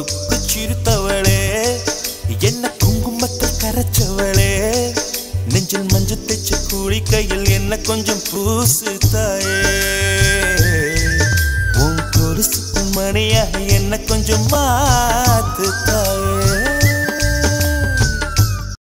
கொழுப்பு சிறுத்தவளே. என்ன குங்குமத்தில் கரைச்சவளே. நெஞ்சில் மஞ்சள் தைச்ச குளிக்கையில் என்ன கொஞ்சம் பூசு தாயே உன் கொலுசுக்கும் மணியாக என்ன கொஞ்சம் மா